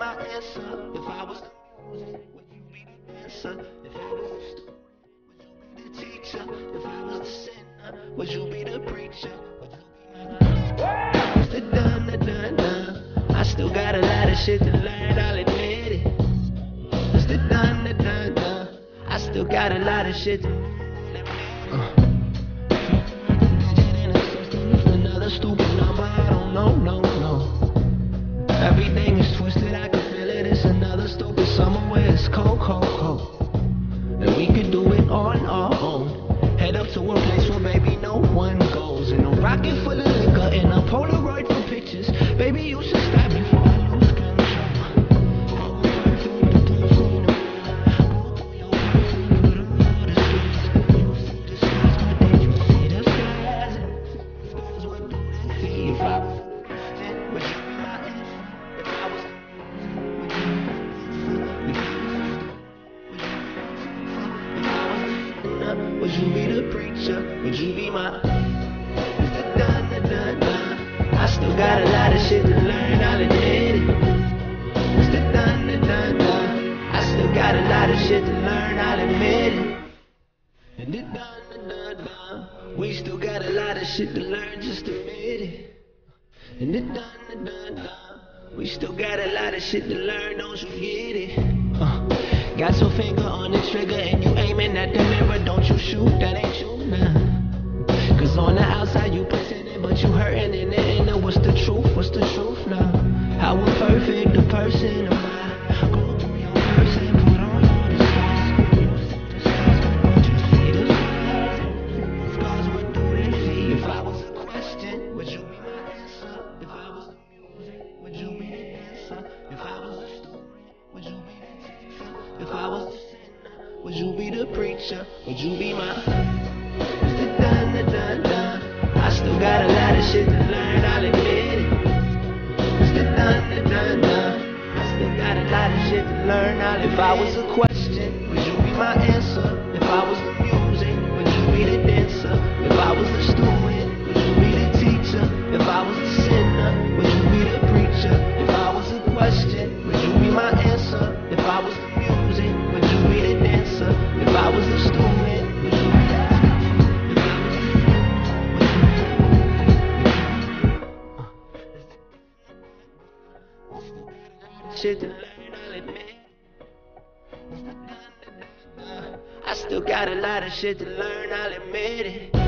my answer? If I was the music, would you be the? If I was the student, would you be the teacher? If I was the sinner, would you be the preacher? Would you be my the dun, the dun, dun. I still got a lot of shit to learn, I'll admit it. It's the dun, the dun, dun. I still got a lot of shit to Another stupid number, I don't know, no, no. Everything cold, cold, cold. And we could do it on our Would you be the preacher? Would you be my dun, dun, dun, dun. I still got a lot of shit to learn, I'll admit it. I still got a lot of shit to learn, I'll admit it. And the dun, dun, dun, dun. We still got a lot of shit to learn, just admit it. And the dun, dun, dun, dun. We still got a lot of shit to learn, don't you get it? Uh, got your finger would you be my answer? If I was a music, would you be nessa If I was the teacher? If I was a sinner, would you be the preacher? Would you be my dun, dun, dun. I still got got a lot of shit to learn, If I was a question, would you be my answer? If I was the music, would you be the dancer? If I was the student, would you be the teacher? If I was the sinner, would you be the preacher? If I was a question, would you be my answer? If I was the music, would you be the dancer? If I was the student, would you be the If I was shit still got a lot of shit to learn, I'll admit it.